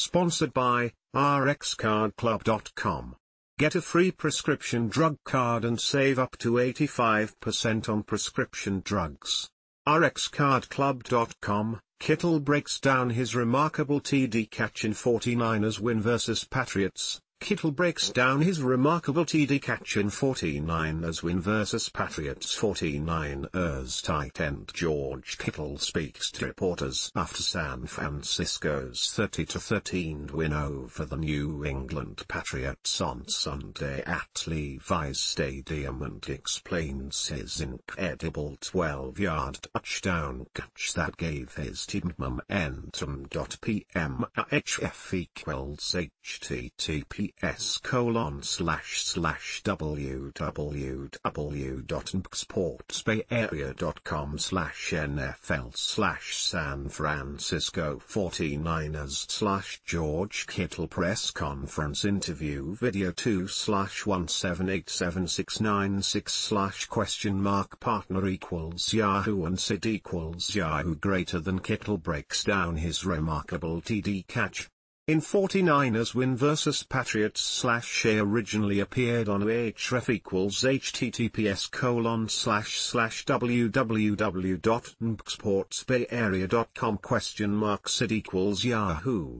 Sponsored by RxCardClub.com. Get a free prescription drug card and save up to 85% on prescription drugs. RxCardClub.com, Kittle breaks down his remarkable TD catch in 49ers win versus Patriots. Kittle breaks down his remarkable TD catch in 49ers win versus Patriots 49ers tight end George Kittle speaks to reporters after San Francisco's 30-13 win over the New England Patriots on Sunday at Levi's Stadium and explains his incredible 12-yard touchdown catch that gave his team momentum. Equals HTTP s colon slash slash www.nbcsportsbayarea.com slash NFL slash San Francisco 49ers slash George Kittle press conference interview video 2 slash 1787696 slash question mark partner equals Yahoo and Sid equals Yahoo greater than Kittle breaks down his remarkable TD catch. In 49ers win versus Patriots slash Shea originally appeared on Ahref equals https colon slash slash www.nbcsportsbayarea.com question mark sid equals yahoo